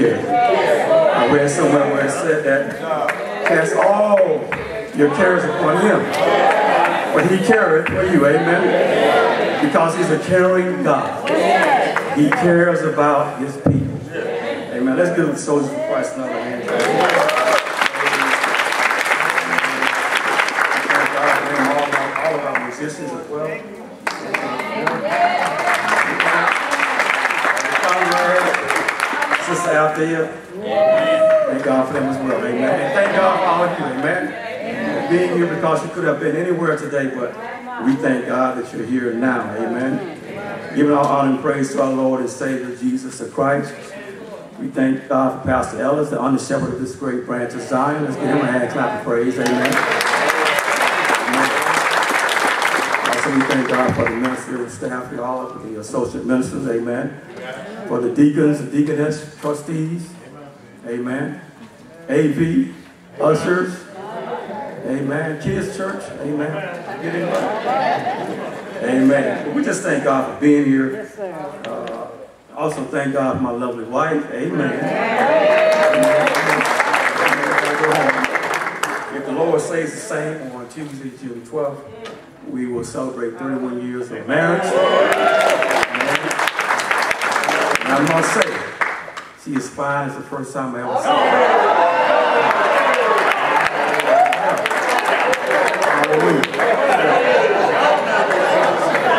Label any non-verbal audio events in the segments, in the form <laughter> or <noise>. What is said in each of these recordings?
care. I read somewhere where it said that cast all your cares upon him. But he careth for you, amen? Because he's a caring God. He cares about his people. Amen. Let's give the soldiers of Christ another hand. Thank God all of our- all of our musicians as well. Sister Althea. Thank God for them as well. Amen. And thank God for all of you. Amen. For being here because you could have been anywhere today, but we thank God that you're here now. Amen. Giving all honor and praise to our Lord and Savior Jesus the Christ. We thank God for Pastor Ellis, the under shepherd of this great branch of Zion. Let's give him a hand clap of praise. Amen. Also, we thank God for the ministerial staff, here, all of the associate ministers. Amen. For the deacons, the deaconess, trustees. Amen. AV, ushers. Amen. Kids church. Amen. Get in Amen. We just thank God for being here. Uh, also thank God for my lovely wife. Amen. If the Lord says the same on Tuesday, June 12th, we will celebrate 31 years of marriage. And I must say, she is fine as the first time I ever saw her.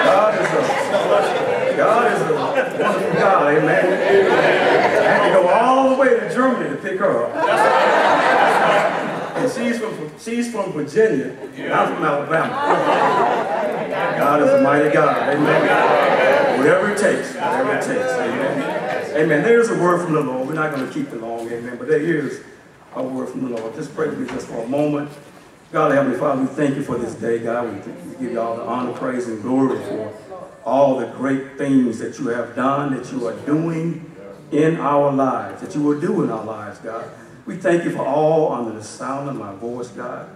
God is a, God is a wonderful God, amen. I had to go all the way to Germany to pick her up. And she's from, she's from Virginia, and I'm from Alabama. God is a mighty God, amen. Whatever it takes, whatever it takes, amen. Amen. There's a word from the Lord. We're not going to keep it long, amen. But there is a word from the Lord. Just pray with me just for a moment. God, Heavenly Father, we thank you for this day, God. We, we give you all the honor, praise, and glory for all the great things that you have done, that you are doing in our lives, that you will do in our lives, God. We thank you for all under the sound of my voice, God.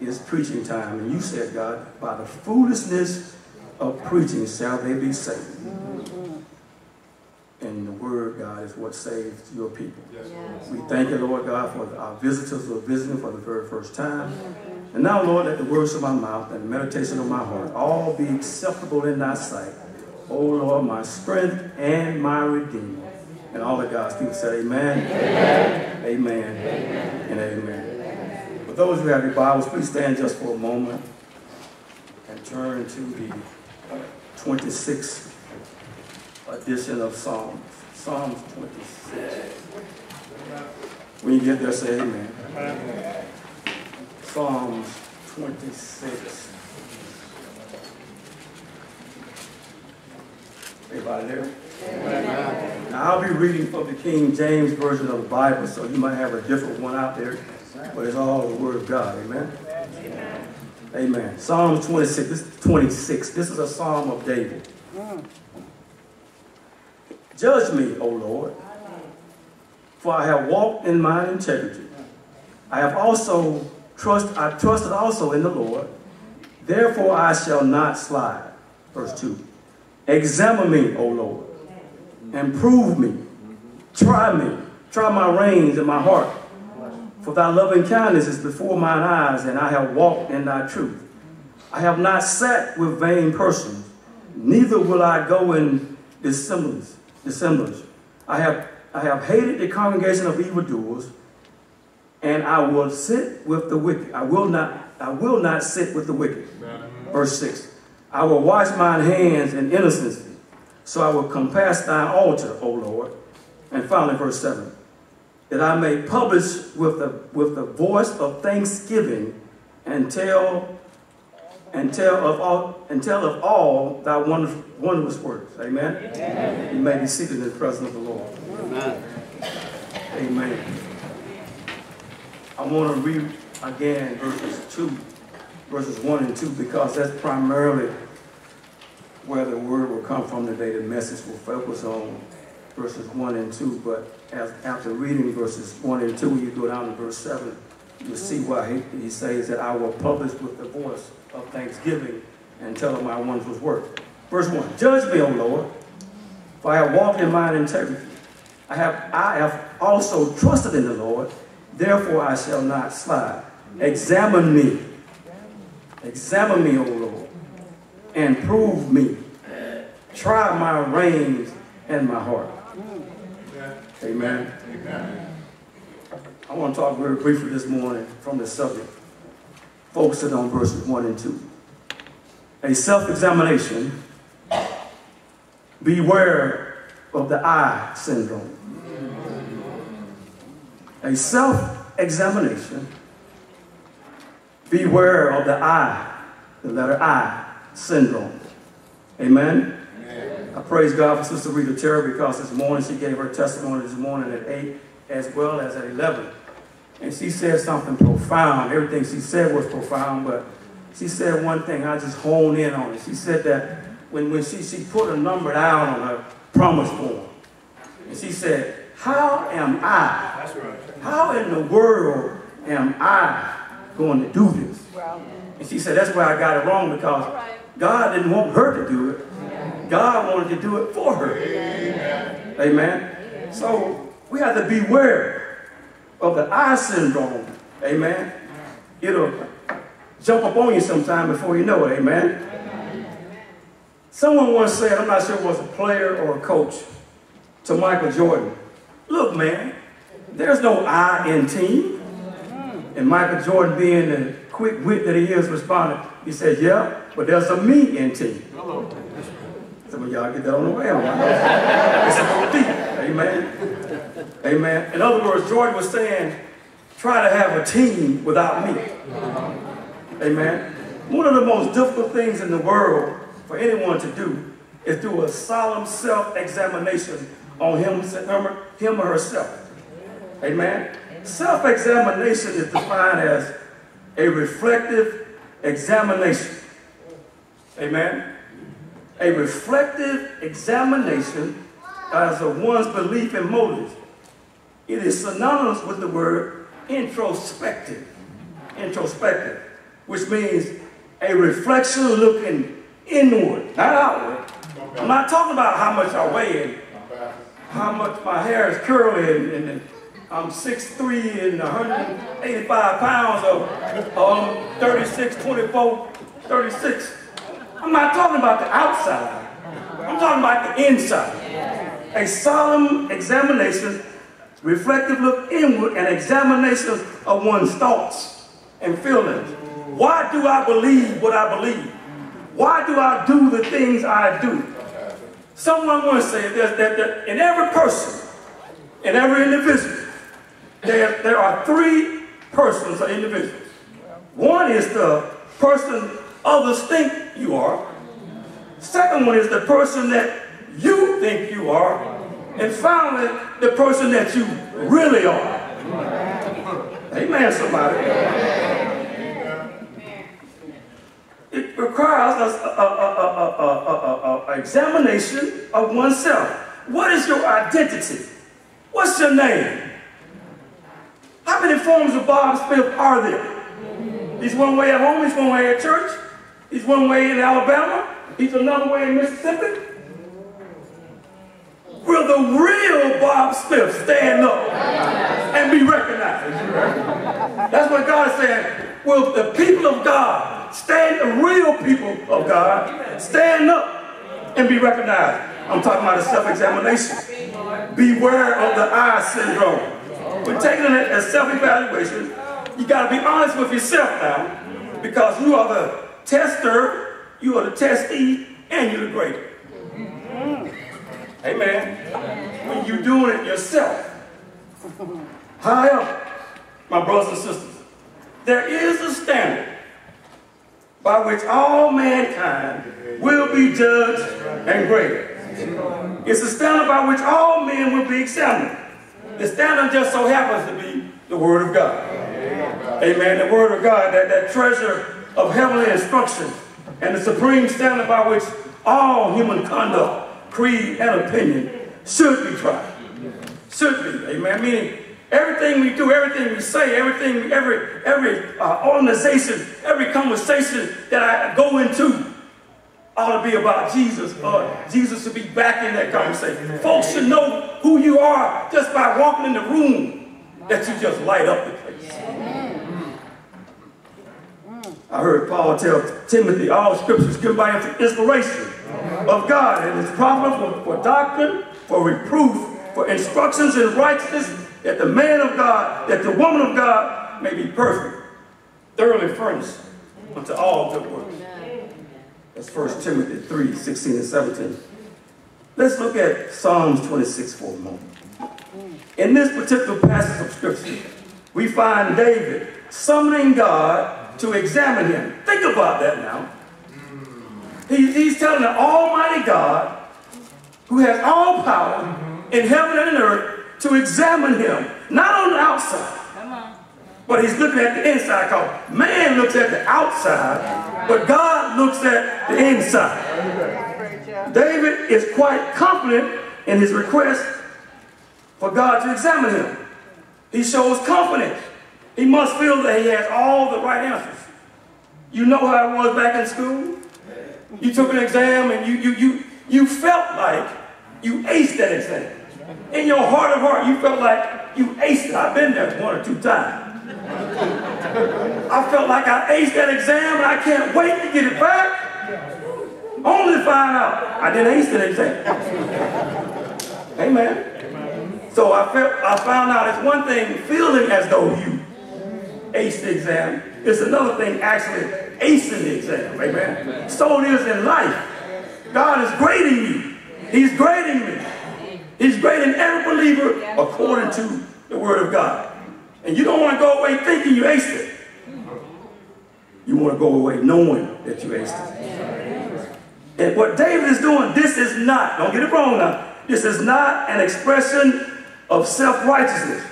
It's preaching time. And you said, God, by the foolishness of preaching shall they be saved. And the word, God, is what saves your people. We thank you, Lord God, for our visitors who are visiting for the very first time. And now, Lord, let the words of my mouth and the meditation of my heart all be acceptable in thy sight. O Lord, my strength and my redeemer. And all of God's people said, Amen, amen, amen, and amen. For those who have your Bibles, please stand just for a moment and turn to the 26th uh, edition of Psalms. Psalms 26. When you get there, say amen. Psalms 26. Everybody there? Now, I'll be reading from the King James Version of the Bible, so you might have a different one out there, but it's all the Word of God. Amen? Amen. Psalm 26. This is 26. This is a psalm of David. Judge me, O Lord, for I have walked in my integrity. I have also trust I trusted also in the Lord. Therefore I shall not slide. Verse 2. Examine me, O Lord, and prove me. Try me. Try my reins and my heart. For thy loving kindness is before mine eyes, and I have walked in thy truth. I have not sat with vain persons, neither will I go in dissemblance. dissemblance. I have I have hated the congregation of evildoers, and I will sit with the wicked. I will not, I will not sit with the wicked. Verse 6. I will wash mine hands in innocency, so I will compass thine altar, O Lord. And finally, verse 7. That I may publish with the with the voice of thanksgiving and tell and tell of all and tell of all thy wonderful, wondrous works. Amen? Amen. You may be seated in the presence of the Lord. Amen. Amen. I want to read again verses 2, verses 1 and 2, because that's primarily where the word will come from today. The message will focus on verses 1 and 2. But as, after reading verses 1 and 2, you go down to verse 7, you'll see why he, he says that I will publish with the voice of thanksgiving and tell of my wondrous work. Verse 1 Judge me, O Lord, for I have walked in mine integrity. I have, I have also trusted in the Lord, therefore I shall not slide. Examine me. Examine me, O Lord, and prove me. Try my reins and my heart. Amen. Amen. I want to talk very briefly this morning from the subject, focusing on verses 1 and 2. A self examination. Beware of the I syndrome. A self examination. Beware of the I, the letter I syndrome. Amen. I praise God for Sister Rita Terry because this morning she gave her testimony this morning at 8 as well as at 11. And she said something profound. Everything she said was profound, but she said one thing, I just honed in on it. She said that when, when she, she put a number down on her promise form, and she said, How am I? How in the world am I going to do this? And she said, That's where I got it wrong because God didn't want her to do it. God wanted to do it for her. Amen. Amen. So we have to beware of the I syndrome. Amen. It'll jump up on you sometime before you know it. Amen. Someone once said, I'm not sure it was a player or a coach, to Michael Jordan, look, man, there's no I in team. And Michael Jordan, being the quick wit that he is, responded, he said, yeah, but there's a me in team. Some of y'all get that on the way. It's a deep. Amen. Amen. In other words, Jordan was saying, try to have a team without me. Amen. One of the most difficult things in the world for anyone to do is do a solemn self-examination on him, him or herself. Amen. Self-examination is defined as a reflective examination. Amen. A reflective examination as of one's belief and motives. It is synonymous with the word introspective. Introspective, which means a reflection looking inward, not outward. I'm not talking about how much I weigh and how much my hair is curly and, and, and I'm 6'3 and 185 pounds of um, 36, 24, 36. I'm not talking about the outside. I'm talking about the inside. A solemn examination, reflective look inward, and examination of one's thoughts and feelings. Why do I believe what I believe? Why do I do the things I do? Someone once said that, that, that in every person, in every individual, there, there are three persons or individuals. One is the person others think you are. Second one is the person that you think you are. And finally, the person that you really are. Amen, somebody. It requires a an examination of oneself. What is your identity? What's your name? How many forms of Bob Smith are there? He's one way at home, he's one way at church, he's one way in Alabama, he's another way in Mississippi. Will the real Bob Smith stand up and be recognized? That's what God is saying. Will the people of God stand, the real people of God, stand up and be recognized? I'm talking about a self-examination. Beware of the I syndrome. We're taking it as self-evaluation. You got to be honest with yourself now because you are the tester, you are the testee, and you're the grader. Mm-hmm. Amen. When you're doing it yourself. However, my brothers and sisters, there is a standard by which all mankind will be judged and graded. It's a standard by which all men will be examined. The standard just so happens to be the Word of God. Amen. The Word of God, that, that treasure of heavenly instruction and the supreme standard by which all human conduct, creed, and opinion should be tried. Should be. Amen. Meaning everything we do, everything we say, everything, every every uh, organization, every conversation that I go into ought to be about Jesus. Uh, Jesus should be back in that conversation. Folks should know who you are just by walking in the room that you just light up the place. I heard Paul tell Timothy, all scriptures given by inspiration of God and is profitable for, for doctrine, for reproof, for instructions in righteousness, that the man of God, that the woman of God may be perfect, thoroughly furnished unto all good works. That's 1 Timothy 3, 16 and 17. Let's look at Psalms 26 for a moment. In this particular passage of scripture, we find David summoning God to examine him. Think about that now. He, he's telling the Almighty God, who has all power in heaven and in earth, to examine him, not on the outside, but he's looking at the inside. Because man looks at the outside, but God looks at the inside. David is quite confident in his request for God to examine him. He shows confidence. He must feel that he has all the right answers. You know how it was back in school? You took an exam and you, you, you, you felt like you aced that exam. In your heart of heart, you felt like you aced it. I've been there one or two times. I felt like I aced that exam and I can't wait to get it back. Only to find out I didn't ace that exam. Amen. So I felt I found out it's one thing feeling as though you aced the exam. It's another thing actually acing the exam. Amen. So it is in life. God is grading you. He's grading me. He's grading every believer according to the word of God. And you don't want to go away thinking you aced it. You want to go away knowing that you aced it. And what David is doing, this is not, don't get it wrong now, this is not an expression of self-righteousness,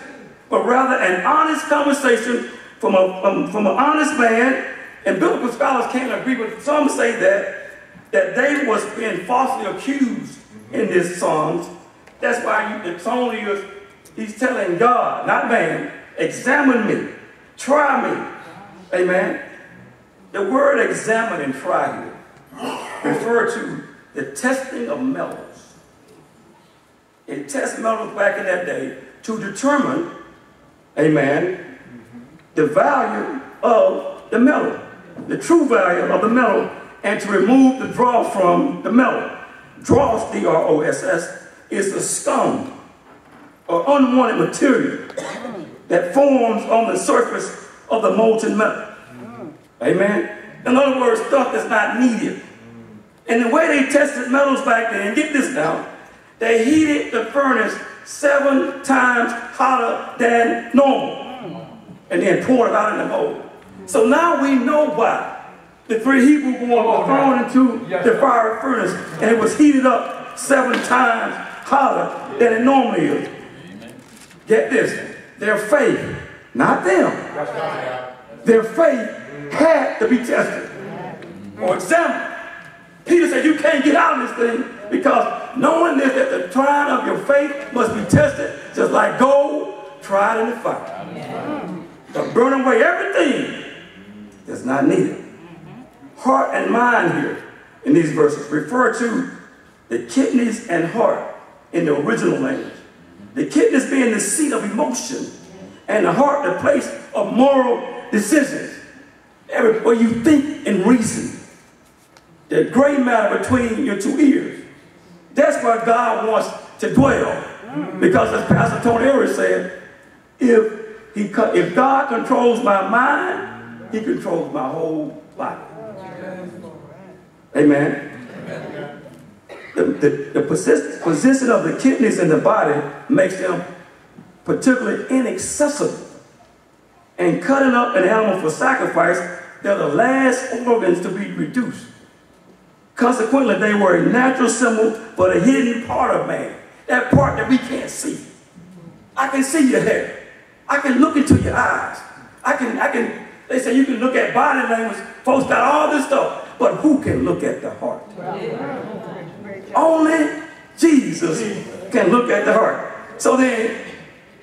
but rather an honest conversation from, a, from, from an honest man. And biblical scholars can't agree, but some say that, that David was being falsely accused mm-hmm. in this Psalms. That's why you, the song is, he's telling God, not man, examine me, try me. Amen. The word examine and try here refer to the testing of metals. It tests metals back in that day to determine, amen, the value of the metal, the true value of the metal, and to remove the dross from the metal. Dross, D-R-O-S-S, is the scum or unwanted material that forms on the surface of the molten metal. Amen? In other words, stuff that's not needed. And the way they tested metals back then, get this now, they heated the furnace seven times hotter than normal. And then poured it out in the mold. So now we know why the three Hebrew boys were thrown into the fiery furnace and it was heated up seven times hotter than it normally is. Get this, their faith, not them, their faith had to be tested or examined. Peter said, you can't get out of this thing because knowing this, that the trying of your faith must be tested, just like gold tried in the fire. To burn away everything that's not needed. Mm-hmm. Heart and mind here in these verses refer to the kidneys and heart in the original language. The kidneys being the seat of emotion and the heart the place of moral decisions. Where you think and reason the gray matter between your two ears. That's where God wants to dwell. Mm. Because as Pastor Tony Evans said, if, he, if God controls my mind, he controls my whole body. Amen. The, the, the position of the kidneys in the body makes them particularly inaccessible. And cutting up an animal for sacrifice, they're the last organs to be reduced. Consequently, they were a natural symbol for the hidden part of man. That part that we can't see. I can see your hair. I can look into your eyes. I can, I can, they say you can look at body language. Folks got all this stuff. But who can look at the heart? Only Jesus can look at the heart. So then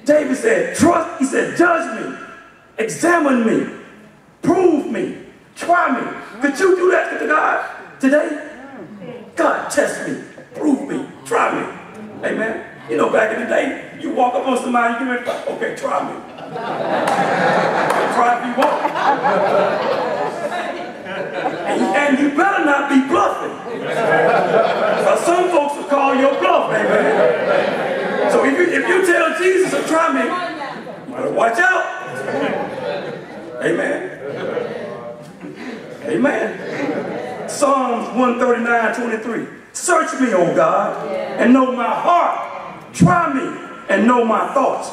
David said, trust, he said, judge me, examine me, prove me, try me. Could you do that to God? today? God, test me, prove me, try me. Amen. You know, back in the day, you walk up on somebody, you me, okay, try me. try if you want. and, and you better not be bluffing. Because some folks will call your bluff, amen. So if you, if you tell Jesus to try me, watch out. Amen. Amen. Psalms 139, 23. Search me, O God, and know my heart. Try me and know my thoughts.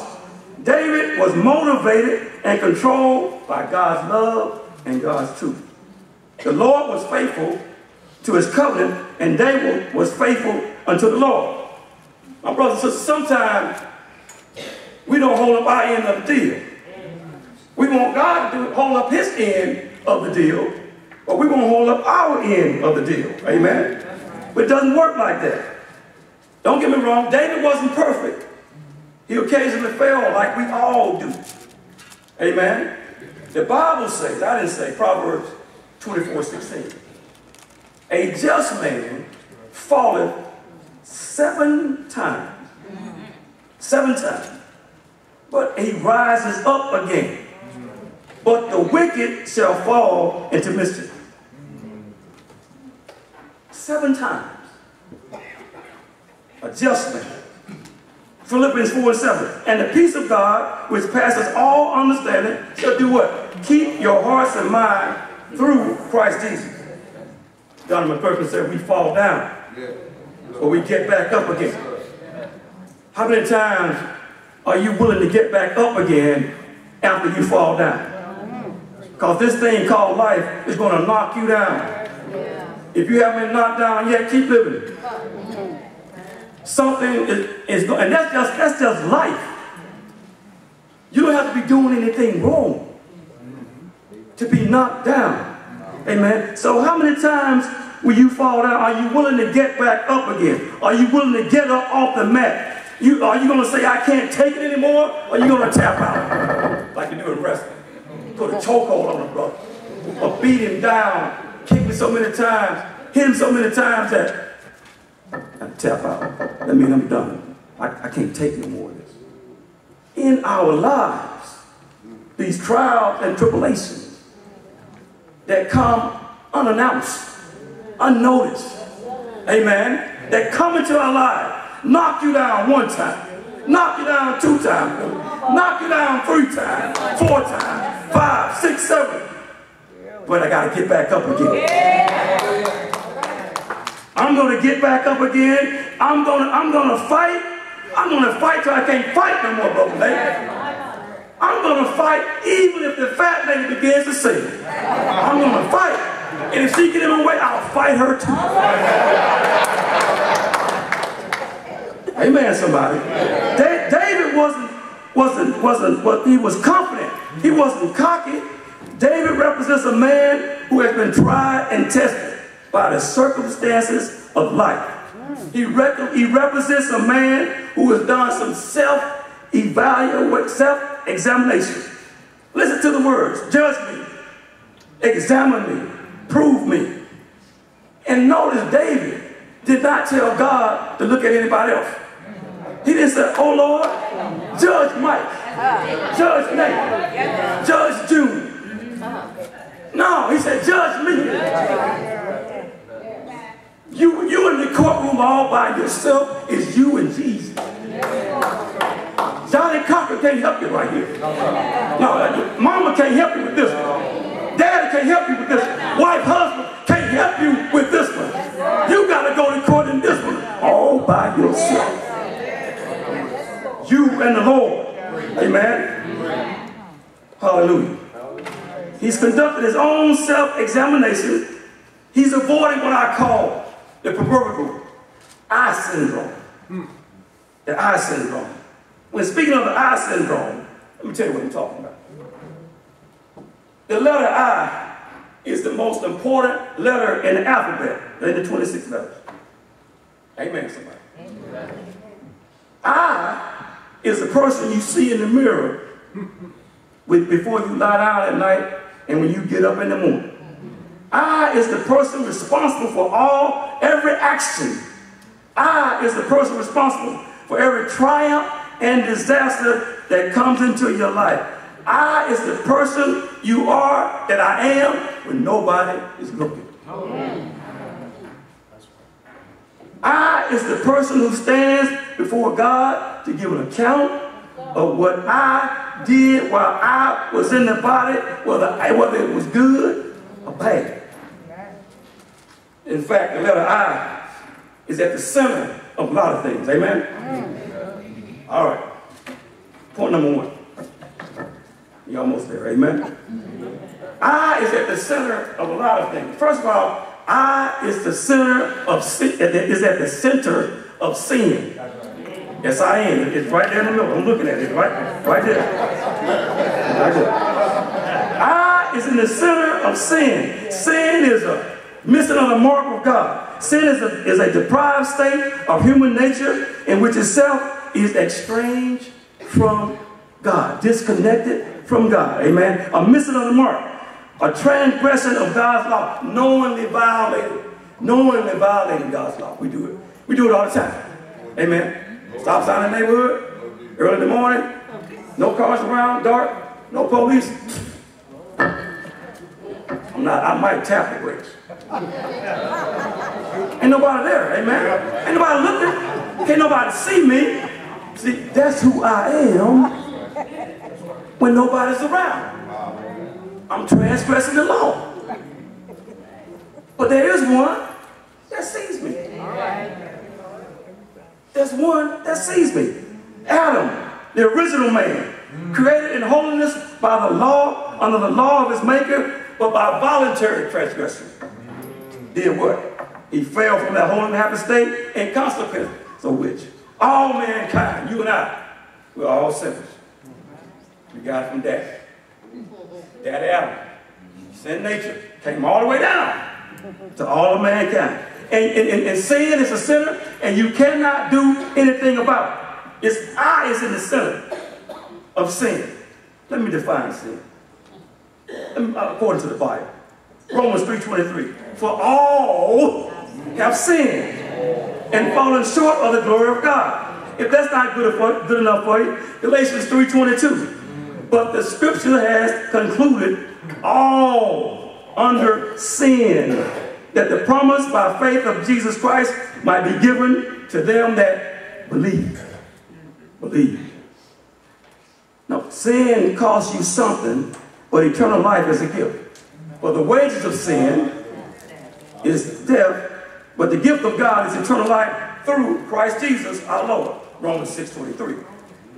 David was motivated and controlled by God's love and God's truth. The Lord was faithful to his covenant, and David was faithful unto the Lord. My brothers and sisters, sometimes we don't hold up our end of the deal. We want God to hold up his end of the deal, but we won't hold up our end of the deal. Amen? But it doesn't work like that. Don't get me wrong, David wasn't perfect. He occasionally fell like we all do. Amen? The Bible says, I didn't say, Proverbs 24, 16. A just man falleth seven times. Seven times. But he rises up again. But the wicked shall fall into mischief. Seven times. A just man. Philippians 4 and 7. And the peace of God, which passes all understanding, shall do what? Keep your hearts and mind through Christ Jesus. Donovan Perkins said, we fall down, but we get back up again. How many times are you willing to get back up again after you fall down? Because this thing called life is going to knock you down. If you haven't been knocked down yet, keep living. Something is, is going, and that's just, that's just life. You don't have to be doing anything wrong to be knocked down. Amen. So how many times will you fall down? Are you willing to get back up again? Are you willing to get up off the mat? You, are you going to say, I can't take it anymore? Or are you going to tap out? Like you do in wrestling. Put a chokehold on the brother. Or beat him down. Kick him so many times. Hit him so many times that I tap out. That means I'm done. I, I can't take no more of this. In our lives, these trials and tribulations that come unannounced, unnoticed, amen, that come into our lives, knock you down one time, knock you down two times, knock you down three times, four times, five, six, seven. But I got to get back up again. I'm going to get back up again. I'm going to, I'm going to fight. I'm going to fight till I can't fight no more, brother lady. I'm going to fight even if the fat lady begins to sing. I'm going to fight. And if she get in my way, I'll fight her too. Amen, somebody. David wasn't, wasn't, wasn't, what he was confident. He wasn't cocky. David represents a man who has been tried and tested by the circumstances of life. He, he represents a man who has done some self-evaluation, self-examination. Listen to the words, judge me, examine me, prove me. And notice David did not tell God to look at anybody else. He didn't say, oh Lord, judge Mike, judge Nate, judge June. No, he said, judge me. You, you in the courtroom all by yourself is you and Jesus. Johnnie Cochran can't help you right here. No, uh, mama can't help you with this one. Daddy can't help you with this one. Wife, husband can't help you with this one. You got to go to court in this one all by yourself. You and the Lord. Amen. Hallelujah. He's conducted his own self-examination. He's avoiding what I call the proverbial I syndrome. Hmm. The I syndrome. When speaking of the I syndrome, let me tell you what I'm talking about. The letter I is the most important letter in the alphabet in the 26 letters. Amen, somebody. Amen. I is the person you see in the mirror with, before you lie down at night and when you get up in the morning. I is the person responsible for all, every action. I is the person responsible for every triumph and disaster that comes into your life. I is the person you are that I am when nobody is looking. I is the person who stands before God to give an account of what I did while I was in the body, whether, whether it was good or bad. In fact, the letter I is at the center of a lot of things. Amen? All right. Point number one. You're almost there. Amen? I is at the center of a lot of things. First of all, I is the center of sin, is at the center of sin. Yes, I am. It's right there in the middle. I'm looking at it. Right, right there. Right there. Is in the center of sin. Sin is a missing of the mark of God. Sin is a, is a deprived state of human nature in which itself is estranged from God, disconnected from God. Amen. A missing of the mark a transgression of God's law, knowingly violated, knowingly violating God's law. We do it. We do it all the time. Amen. Stop sign in the neighborhood, early in the morning, no cars around, dark, no police. I'm not, I might tap the brakes. Ain't nobody there, amen? Ain't nobody looking. Can't nobody see me. See, that's who I am when nobody's around. I'm transgressing the law. But there is one that sees me. There's one that sees me. Adam, the original man, created in holiness by the law, under the law of his maker, but by voluntary transgression. Did what? He fell from that holy and happy state in consequence. So which? All mankind, you and I, we're all sinners. We got from dad. Daddy Adam. Sin nature came all the way down to all of mankind. And, and, and, sin is a sinner, and you cannot do anything about it. It's I is in the center of sin. Let me define sin. According to the Bible. Romans 3.23. For all have sinned and fallen short of the glory of God. If that's not good, for, good enough for you, Galatians 3.22. But the scripture has concluded all under sin, that the promise by faith of Jesus Christ might be given to them that believe. Believe. No, sin costs you something, but eternal life is a gift. For the wages of sin is death, but the gift of God is eternal life through Christ Jesus our Lord. Romans 6.23.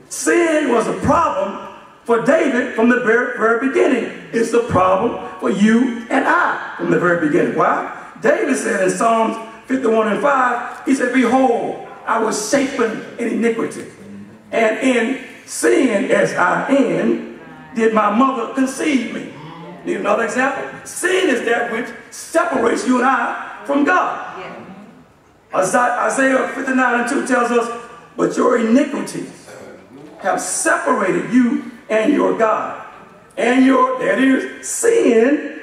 Sin was a problem for David from the very, very beginning. It's a problem for you and I from the very beginning. Why? David said in Psalms 51 and 5, he said, Behold, I was shapen in iniquity, and in sin as I am, did my mother conceive me. Need another example? Sin is that which separates you and I from God. Isaiah 59 and 2 tells us, But your iniquities have separated you and your God. And your, that is, sin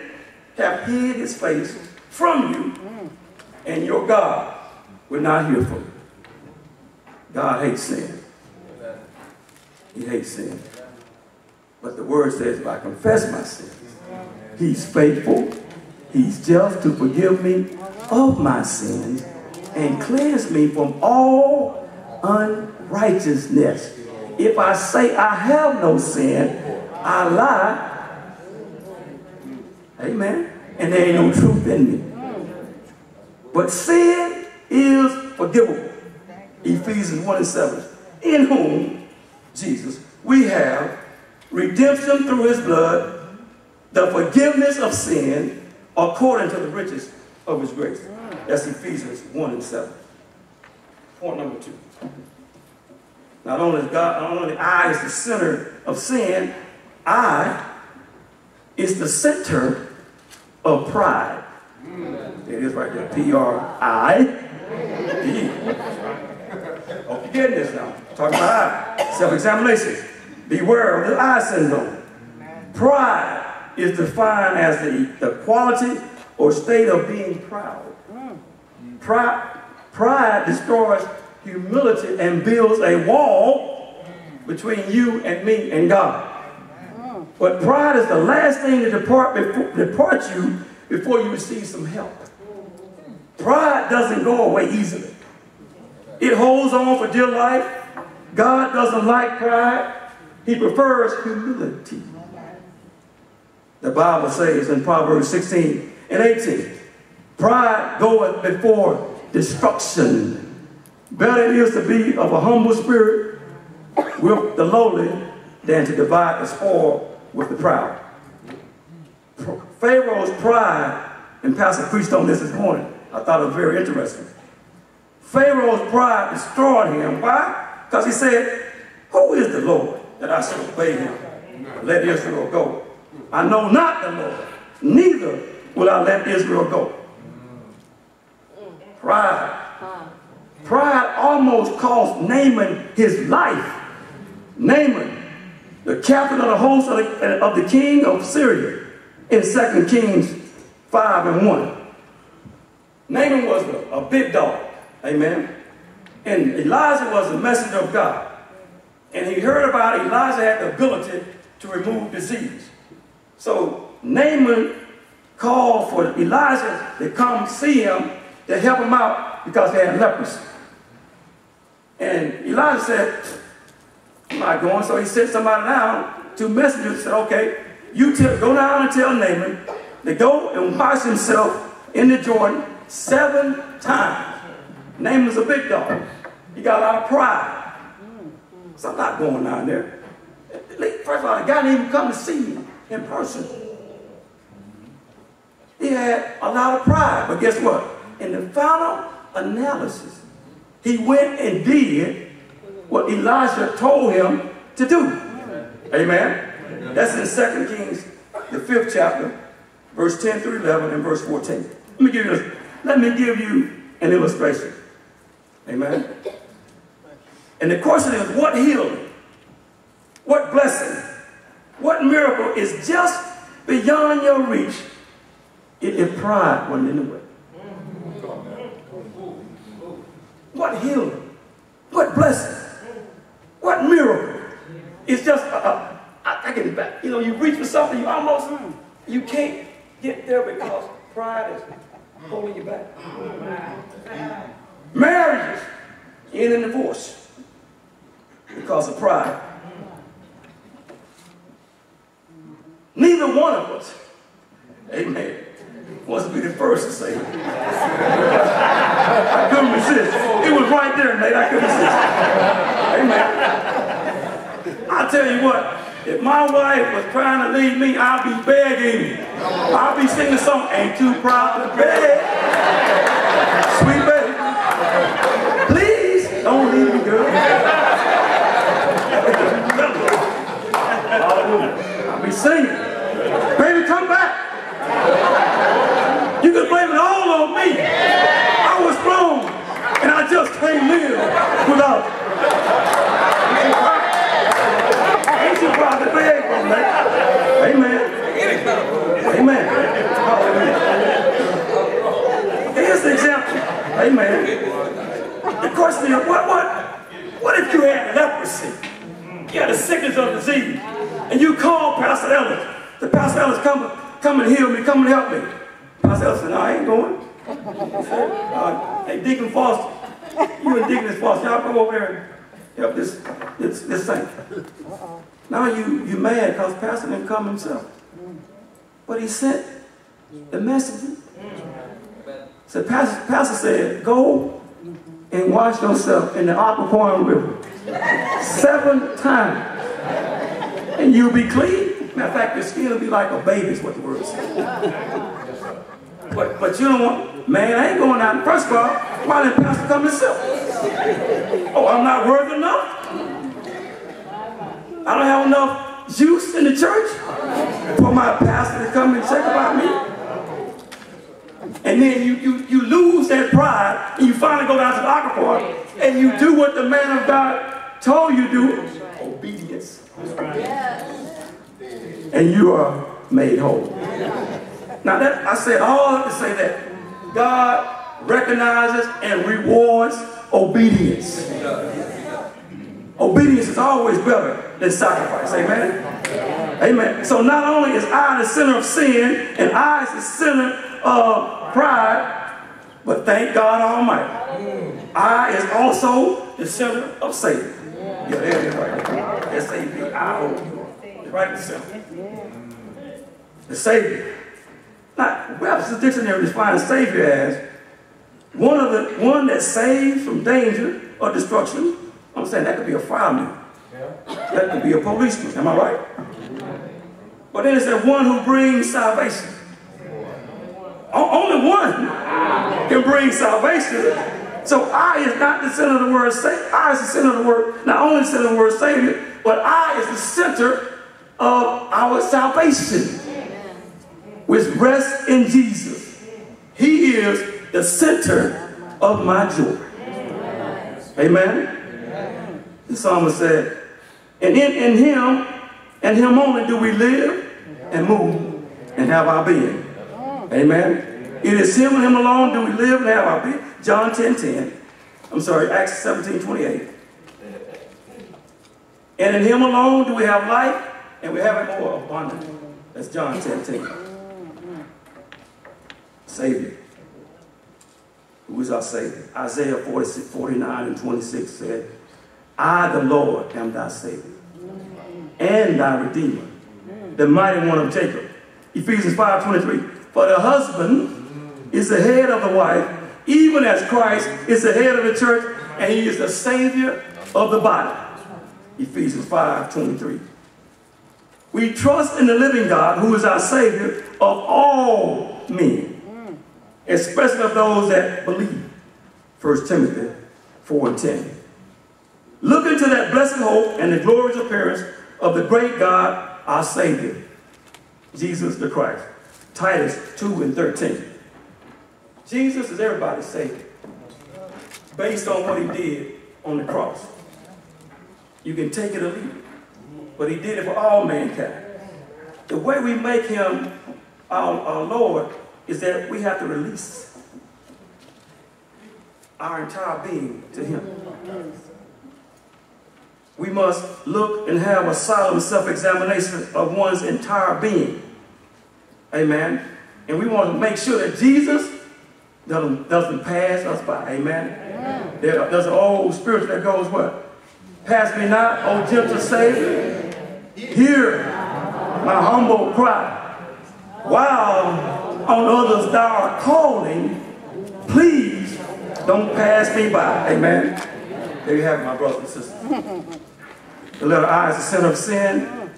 have hid his face from you, and your God will not hear from you. God hates sin. He hates sin. But the word says, if I confess my sins, he's faithful, he's just to forgive me of my sins and cleanse me from all unrighteousness. If I say I have no sin, I lie. Amen. And there ain't no truth in me. But sin is forgivable. Ephesians 1 and 7. In whom, Jesus, we have redemption through his blood, the forgiveness of sin, according to the riches of his grace. That's Ephesians 1 and 7. Point number two. Not only is God, not only I is the center of sin, I is the center of pride. It is right there. P-R-I-D. Hope you're getting this now. Talking about I. Self-examination. Beware of the I syndrome. Pride is defined as the, the quality or state of being proud. Pride, pride destroys humility and builds a wall between you and me and God. But pride is the last thing to depart, before, depart you before you receive some help. Pride doesn't go away easily. It holds on for dear life. God doesn't like pride. He prefers humility. The Bible says in Proverbs 16 and 18, pride goeth before destruction. Better it is to be of a humble spirit with the lowly than to divide the spoil with the proud. Pharaoh's pride, and Pastor preached on this this morning, I thought it was very interesting. Pharaoh's pride destroyed him. Why? Because he said, Who is the Lord that I should obey him? Let Israel go. I know not the Lord, neither will I let Israel go. Pride. Pride almost cost Naaman his life. Naaman, the captain of the host of the, of the king of Syria, in 2 Kings 5 and 1. Naaman was a, a big dog. Amen. And Elijah was a messenger of God. And he heard about Elijah had the ability to remove disease. So Naaman called for Elijah to come see him to help him out because he had leprosy. And Elijah said, I'm not going. So he sent somebody down, two messengers, said, okay, you go down and tell Naaman to go and wash himself in the Jordan seven times. Naaman's a big dog. He got a lot of pride. So I'm not going down there. First of all, the guy didn't even come to see me in person. He had a lot of pride. But guess what? In the final analysis, he went and did what Elijah told him to do. Amen. That's in 2 Kings, the fifth chapter, verse 10 through 11 and verse 14. Let me give you, let me give you an illustration. Amen. And the question is, what healing, what blessing, what miracle is just beyond your reach if pride wasn't in the way? What healing, what blessing, what miracle is just, uh, uh, I, I get it back. You know, you reach for something, you almost, you can't get there because pride is holding you back. Marriages in divorce because of pride. Neither one of us, amen, wants to be the first to say it. I couldn't resist. It was right there, Nate. I couldn't resist. Amen. I tell you what, if my wife was trying to leave me, I'd be begging. I'd be singing song, ain't too proud to beg. Sweet baby. Please, don't leave me, girl. I'll. Baby, come back. You can blame it all on me. I was wrong, and I just can't live without Ain't you proud to beg from that? Amen. Amen. Hallelujah. Here's the example. Amen. The question is, what, what, what if you had leprosy? You had a sickness or disease, and you call Pastor Ellis. The Pastor Ellis come, come and heal me, come and help me. Pastor Ellis said, no, I ain't going. <laughs> Uh, hey, Deacon Foster, you and Deacon Foster, y'all come over there and help this, this, this saint. Now you, you mad because Pastor didn't come himself. But he sent the messenger. So Pastor, Pastor said, go and wash yourself in the Occoquan River <laughs> seven times. And you'll be clean. Matter of fact, your skin will be like a baby, is what the word says. But, but you don't want, man, I ain't going out. First of all, why didn't Pastor come himself? Oh, I'm not worthy enough? I don't have enough juice in the church for my pastor to come and check about me. And then you, you, you lose that pride and you finally go down to the Occoquan and you do what the man of God told you to do. And you are made whole. Now that I said all to say that God recognizes and rewards obedience. Obedience is always better than sacrifice. Amen. Amen. So not only is I the sinner of sin and I is the sinner of pride, but thank God Almighty. I is also the sinner of Satan. Yeah, there. S-A-V-I-O. Right in the center. The Savior. Now, Webster's dictionary defines Savior as one of the one that saves from danger or destruction. I'm saying that could be a fireman. Yeah. That could be a policeman. Am I right? But then it said one who brings salvation. only one can bring salvation. So I is not the center of the word Savior. I is the center of the word, not only the center of the word Savior, but I is the center of our salvation. Which rests in Jesus. He is the center of my joy. Amen. The psalmist said, and in, in him and him only do we live and move and have our being. Amen. It is him and him alone do we live and have our being. John 10 10. I'm sorry, Acts 17 28. And in him alone do we have life and we have it more abundant. That's John 10 10. Savior. Who is our Savior? Isaiah 46, 49 and 26 said, I, the Lord, am thy Savior and thy Redeemer the mighty one of Jacob. Ephesians 5.23, for the husband is the head of the wife, even as Christ is the head of the church, and he is the Savior of the body. Ephesians 5.23. We trust in the living God, who is our Savior of all men, especially of those that believe. 1 Timothy 4 and 10. Look into that blessed hope and the glorious appearance of the great God our Savior, Jesus the Christ. Titus 2 and 13. Jesus is everybody's Savior based on what he did on the cross. You can take it or leave it, but he did it for all mankind. The way we make him our, our Lord is that we have to release our entire being to him we must look and have a solemn self-examination of one's entire being. Amen. And we want to make sure that Jesus doesn't, doesn't pass us by. Amen. Amen. There, there's an old spiritual that goes what? Pass me not, O gentle Savior. Hear my humble cry. While on others thou art calling, please don't pass me by. Amen. There you have it, my brothers and sisters. The letter I is the center of sin.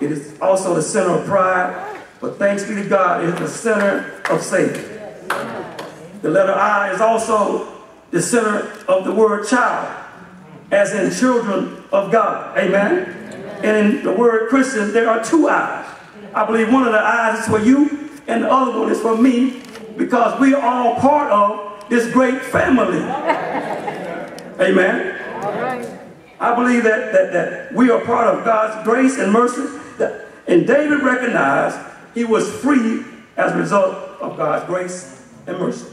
It is also the center of pride. But thanks be to God, it is the center of Satan. The letter I is also the center of the word child, as in children of God. Amen? And in the word Christian, there are two eyes. I believe one of the eyes is for you, and the other one is for me, because we are all part of this great family. Amen? I believe that, that, that we are part of God's grace and mercy. That, and David recognized he was free as a result of God's grace and mercy.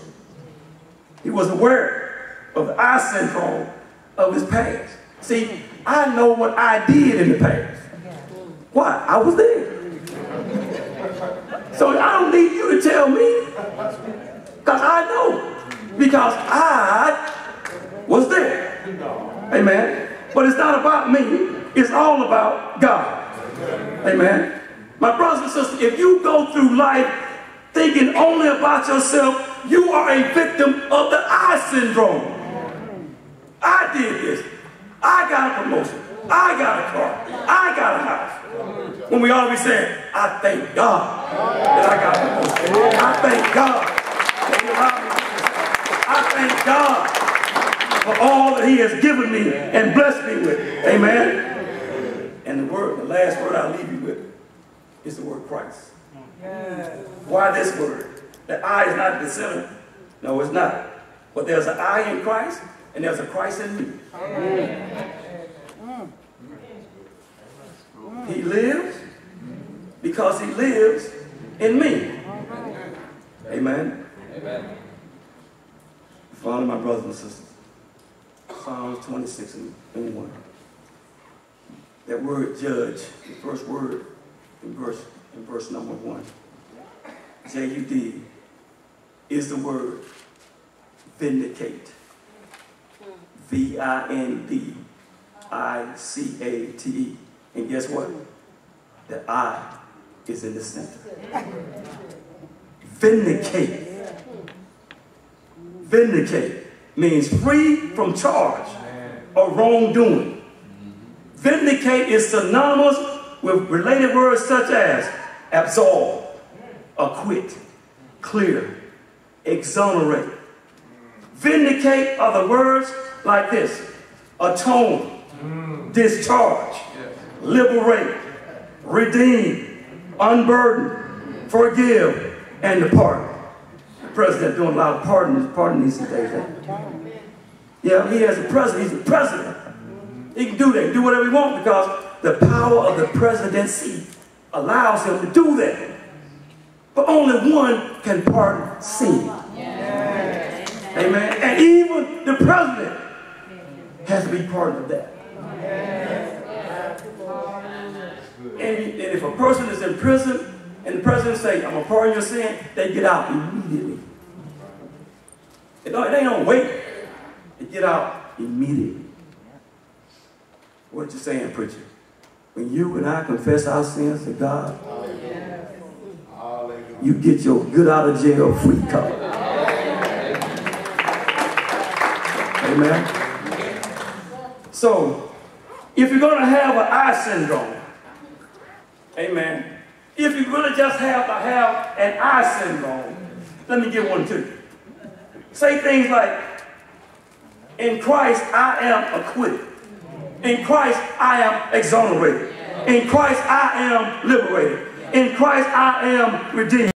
He was aware of the I syndrome of his past. See, I know what I did in the past. Why? I was there. So I don't need you to tell me. Because I know. Because I was there. Amen. But it's not about me. It's all about God. Amen. My brothers and sisters, if you go through life thinking only about yourself, you are a victim of the I syndrome. I did this. I got a promotion. I got a car. I got a house. When we to be saying, I thank God that I got a promotion. I thank God. I thank God for all that he has given me and blessed me with. Amen. And the word, the last word I'll leave you with is the word Christ. Why this word? The I is not the center. No, it's not. But there's an I in Christ, and there's a Christ in me. He lives because he lives in me. Amen. Amen. Father, my brothers and sisters. Psalms 26 and 1. That word judge, the first word in verse, in verse number 1. J-U-D is the word vindicate. V-I-N-D-I-C-A-T-E. And guess what? The I is in the center. Vindicate. Vindicate means free from charge or wrongdoing. Vindicate is synonymous with related words such as absolve, acquit, clear, exonerate. Vindicate are the words like this atone, discharge, liberate, redeem, unburden, forgive, and depart. The president doing a lot of pardoning, pardoning these days. Yeah, he has a president. He's a president. He can do that. He can do whatever he wants because the power of the presidency allows him to do that. But only one can pardon sin. Amen. And even the president has to be part of that. And, and if a person is in prison and the president say, I'm going to pardon your sin, they get out immediately. It, don't, ain't on wait. They get out immediately. What you saying, preacher? When you and I confess our sins to God, you get your good out of jail free card. Amen. So, if you're going to have an I syndrome, amen. If you really just have to have an I syndrome, let me give one to you. Say things like, in Christ I am acquitted. In Christ I am exonerated. In Christ I am liberated. In Christ I am redeemed.